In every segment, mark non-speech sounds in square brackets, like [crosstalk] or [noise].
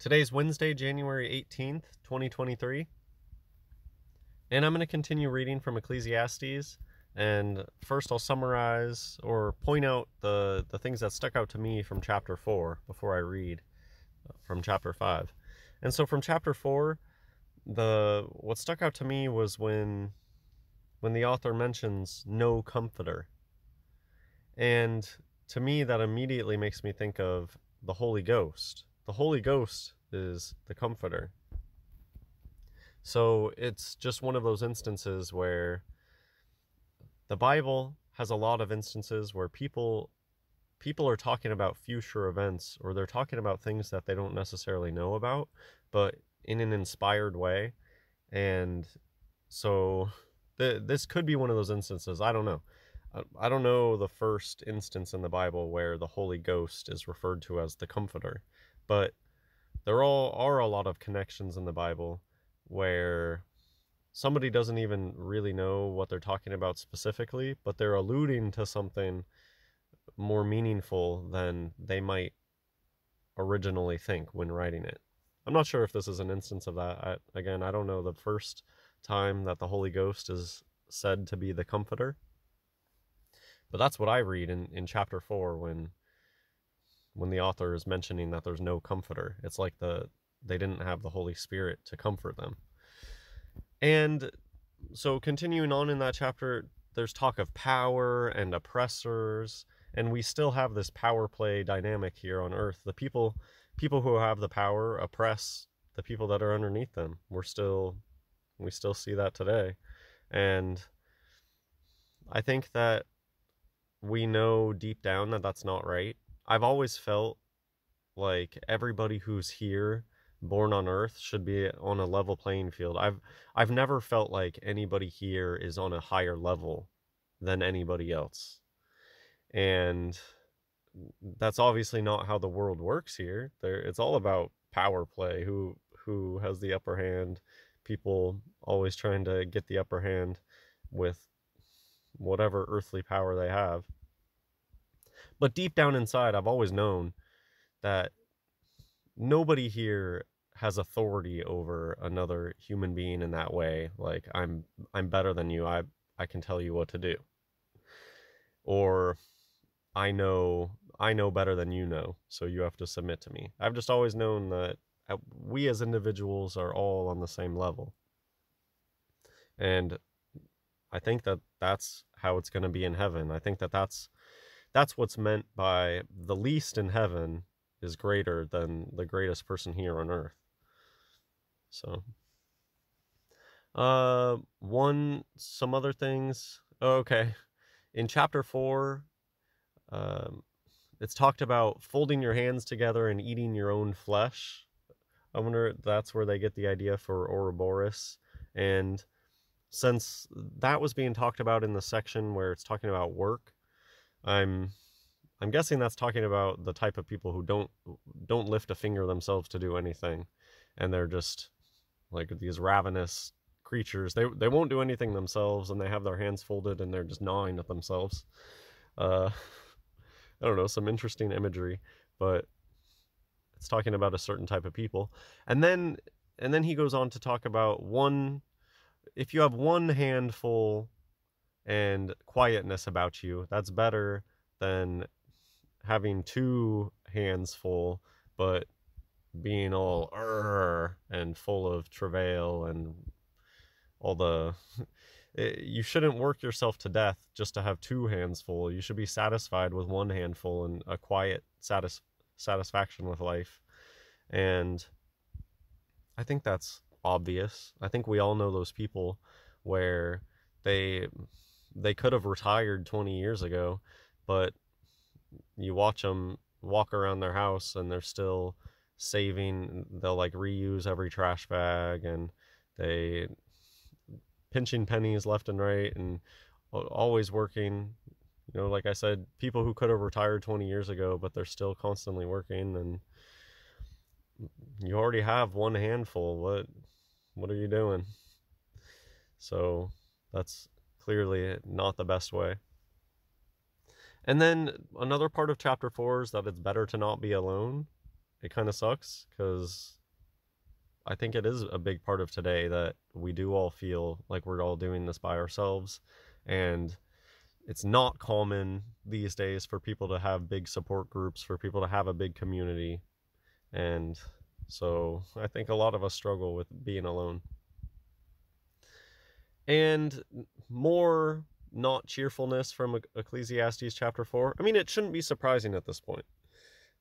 Today's Wednesday, January 18th, 2023. And I'm going to continue reading from Ecclesiastes. And first, I'll summarize or point out the, the things that stuck out to me from chapter 4 before I read uh, from chapter 5. And so, from chapter 4, the what stuck out to me was when when the author mentions no comforter. And to me, that immediately makes me think of the Holy Ghost the Holy Ghost is the comforter. So it's just one of those instances where the Bible has a lot of instances where people people are talking about future events or they're talking about things that they don't necessarily know about, but in an inspired way. And so this could be one of those instances. I don't know. I don't know the first instance in the Bible where the Holy Ghost is referred to as the comforter. But there all are a lot of connections in the Bible where somebody doesn't even really know what they're talking about specifically, but they're alluding to something more meaningful than they might originally think when writing it. I'm not sure if this is an instance of that. I, again, I don't know the first time that the Holy Ghost is said to be the comforter. But that's what I read in, in chapter 4 when when the author is mentioning that there's no comforter. It's like the they didn't have the Holy Spirit to comfort them. And so continuing on in that chapter, there's talk of power and oppressors, and we still have this power play dynamic here on earth. The people people who have the power oppress the people that are underneath them. We're still we still see that today. And I think that we know deep down that that's not right I've always felt like everybody who's here born on earth should be on a level playing field. I've I've never felt like anybody here is on a higher level than anybody else. And that's obviously not how the world works here. There it's all about power play, who who has the upper hand, people always trying to get the upper hand with whatever earthly power they have. But deep down inside, I've always known that nobody here has authority over another human being in that way. Like I'm I'm better than you. I I can tell you what to do. Or I know I know better than you know, so you have to submit to me. I've just always known that uh, we as individuals are all on the same level. And I think that that's how it's going to be in heaven. I think that that's that's what's meant by the least in heaven is greater than the greatest person here on earth. So, uh, one, some other things. Oh, okay. In chapter four, um, it's talked about folding your hands together and eating your own flesh. I wonder that's where they get the idea for Ouroboros. And since that was being talked about in the section where it's talking about work, I'm I'm guessing that's talking about the type of people who don't don't lift a finger themselves to do anything and they're just like these ravenous creatures. They they won't do anything themselves and they have their hands folded and they're just gnawing at themselves. Uh [laughs] I don't know, some interesting imagery, but it's talking about a certain type of people. And then and then he goes on to talk about one if you have one handful and quietness about you. That's better than having two hands full, but being all and full of travail and all the. [laughs] Eh, you shouldn't work yourself to death just to have two hands full. You should be satisfied with one handful and a quiet satis- satisfaction with life. And I think that's obvious. I think we all know those people where they they could have retired 20 years ago, but you watch them walk around their house and they're still saving. They'll like reuse every trash bag and they pinching pennies left and right and always working. You know, like I said, people who could have retired 20 years ago, but they're still constantly working and you already have one handful. What what are you doing? So that's clearly not the best way. And then another part of chapter 4 is that it's better to not be alone. it kind of sucks because I think it is a big part of today that we do all feel like we're all doing this by ourselves. And it's not common these days for people to have big support groups, for people to have a big community. And so I think a lot of us struggle with being alone. And more not cheerfulness from Ecclesiastes chapter 4. I mean, it shouldn't be surprising at this point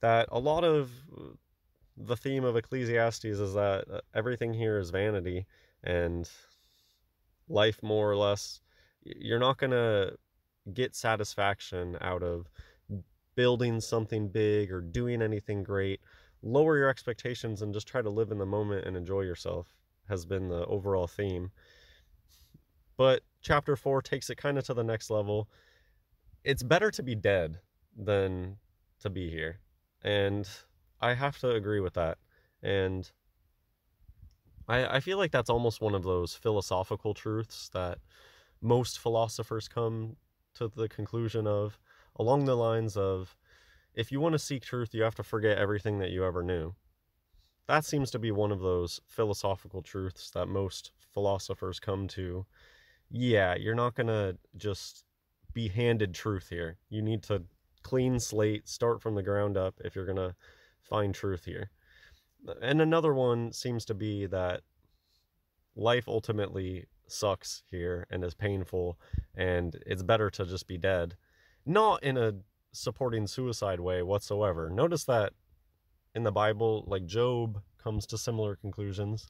that a lot of the theme of Ecclesiastes is that uh, everything here is vanity and life more or less you're not going to get satisfaction out of building something big or doing anything great lower your expectations and just try to live in the moment and enjoy yourself has been the overall theme but chapter 4 takes it kind of to the next level it's better to be dead than to be here and I have to agree with that. And I, I feel like that's almost one of those philosophical truths that most philosophers come to the conclusion of along the lines of if you want to seek truth, you have to forget everything that you ever knew. That seems to be one of those philosophical truths that most philosophers come to. Yeah, you're not going to just be handed truth here. You need to clean slate, start from the ground up if you're going to find truth here. Uh, and another one seems to be that life ultimately sucks here and is painful and it's better to just be dead. Not in a supporting suicide way whatsoever. Notice that in the Bible, like Job comes to similar conclusions.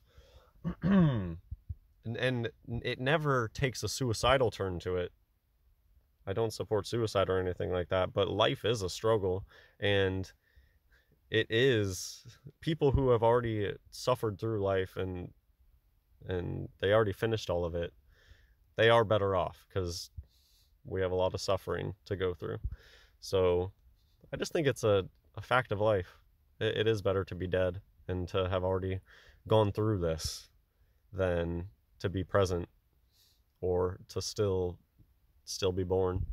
[clears throat] and, and it never takes a suicidal turn to it. I don't support suicide or anything like that, but life is a struggle and it is people who have already suffered through life and and they already finished all of it they are better off because we have a lot of suffering to go through so i just think it's a, a fact of life it, it is better to be dead and to have already gone through this than to be present or to still still be born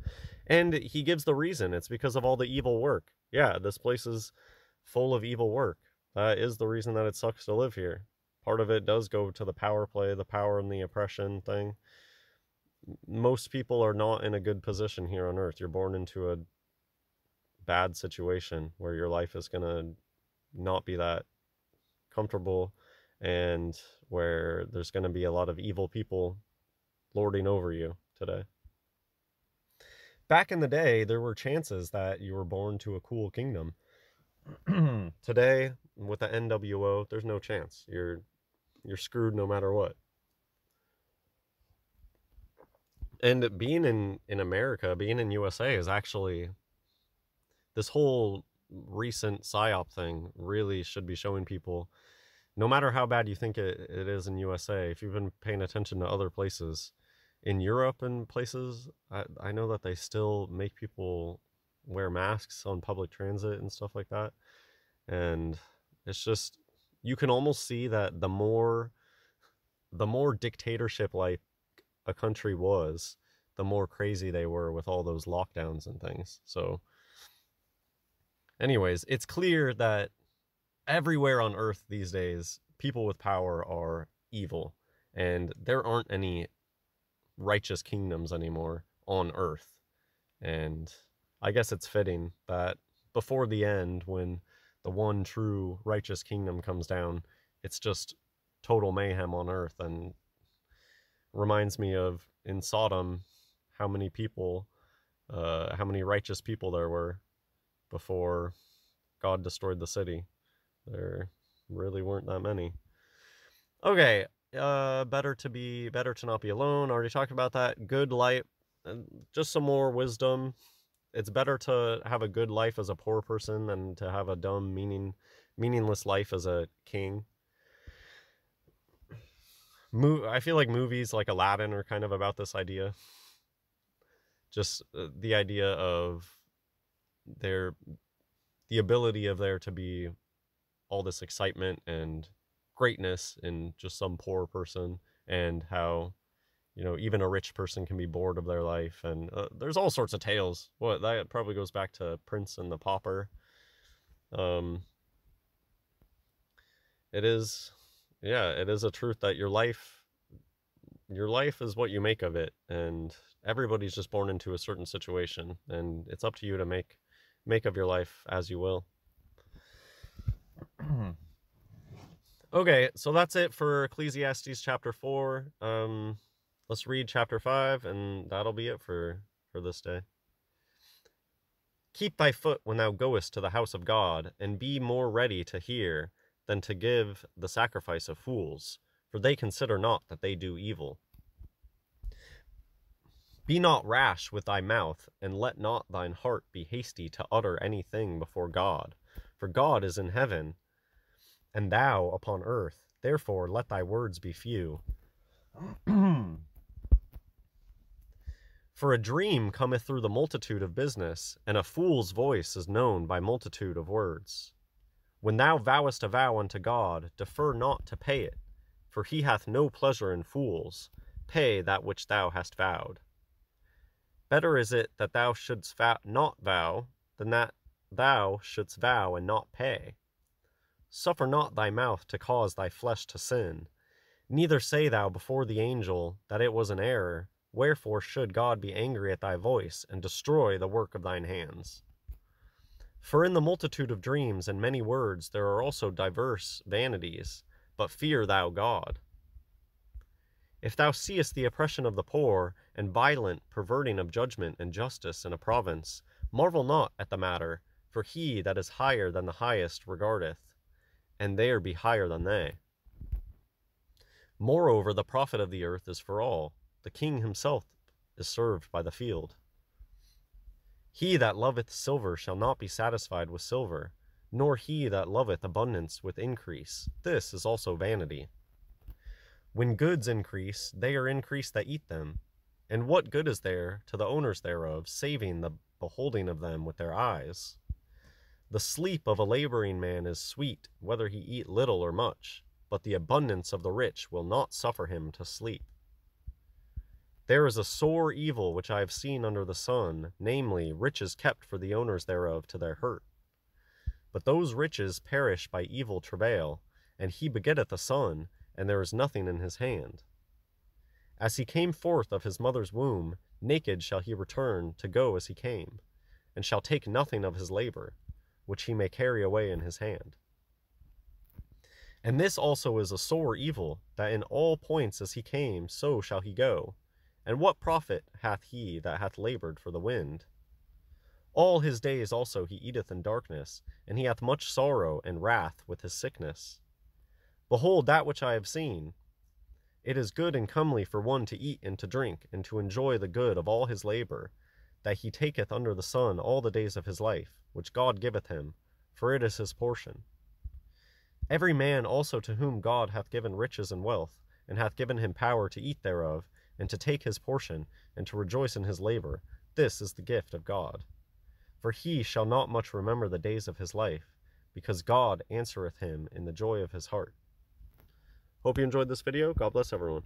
and he gives the reason it's because of all the evil work yeah this place is full of evil work. That is the reason that it sucks to live here. Part of it does go to the power play, the power and the oppression thing. Most people are not in a good position here on earth. You're born into a bad situation where your life is going to not be that comfortable and where there's going to be a lot of evil people lording over you today. Back in the day, there were chances that you were born to a cool kingdom [clears throat] Today, with the NWO, there's no chance. You're you're screwed no matter what. And being in in America, being in USA is actually this whole recent psyop thing really should be showing people no matter how bad you think it, it is in USA, if you've been paying attention to other places, in Europe and places, I, I know that they still make people wear masks on public transit and stuff like that. And it's just you can almost see that the more the more dictatorship like a country was, the more crazy they were with all those lockdowns and things. So anyways, it's clear that everywhere on earth these days, people with power are evil and there aren't any righteous kingdoms anymore on earth. And I guess it's fitting that before the end, when the one true righteous kingdom comes down, it's just total mayhem on earth and reminds me of in Sodom how many people, uh, how many righteous people there were before God destroyed the city. There really weren't that many. Okay, uh, better to be, better to not be alone. Already talked about that. Good light, just some more wisdom it's better to have a good life as a poor person than to have a dumb meaning meaningless life as a king Mo- i feel like movies like aladdin are kind of about this idea just uh, the idea of there the ability of there to be all this excitement and greatness in just some poor person and how you know even a rich person can be bored of their life and uh, there's all sorts of tales what that probably goes back to prince and the pauper um it is yeah, it is a truth that your life your life is what you make of it and everybody's just born into a certain situation and it's up to you to make make of your life as you will. [clears throat] okay, so that's it for Ecclesiastes chapter 4. Um let's read chapter 5 and that'll be it for for this day. Keep thy foot when thou goest to the house of God, and be more ready to hear than to give the sacrifice of fools, for they consider not that they do evil. Be not rash with thy mouth, and let not thine heart be hasty to utter anything before God. For God is in heaven, and thou upon earth. Therefore let thy words be few. For a dream cometh through the multitude of business, and a fool's voice is known by multitude of words. When thou vowest a vow unto God, defer not to pay it, for he hath no pleasure in fools. Pay that which thou hast vowed. Better is it that thou shouldst not vow, than that thou shouldst vow and not pay. Suffer not thy mouth to cause thy flesh to sin. Neither say thou before the angel that it was an error, Wherefore should God be angry at thy voice, and destroy the work of thine hands? For in the multitude of dreams and many words there are also diverse vanities, but fear thou God. If thou seest the oppression of the poor, and violent perverting of judgment and justice in a province, marvel not at the matter, for he that is higher than the highest regardeth, and there be higher than they. Moreover, the profit of the earth is for all the king himself is served by the field. He that loveth silver shall not be satisfied with silver, nor he that loveth abundance with increase. This is also vanity. When goods increase, they are increased that eat them. And what good is there to the owners thereof, saving the beholding of them with their eyes? The sleep of a laboring man is sweet, whether he eat little or much, but the abundance of the rich will not suffer him to sleep. There is a sore evil which I have seen under the sun, namely, riches kept for the owners thereof to their hurt. But those riches perish by evil travail, and he begetteth a son, and there is nothing in his hand. As he came forth of his mother's womb, naked shall he return to go as he came, and shall take nothing of his labor, which he may carry away in his hand. And this also is a sore evil, that in all points as he came, so shall he go, and what profit hath he that hath labored for the wind? All his days also he eateth in darkness, and he hath much sorrow and wrath with his sickness. Behold that which I have seen. It is good and comely for one to eat and to drink, and to enjoy the good of all his labor, that he taketh under the sun all the days of his life, which God giveth him, for it is his portion. Every man also to whom God hath given riches and wealth, and hath given him power to eat thereof, and to take his portion, and to rejoice in his labor, this is the gift of God. For he shall not much remember the days of his life, because God answereth him in the joy of his heart. Hope you enjoyed this video. God bless everyone.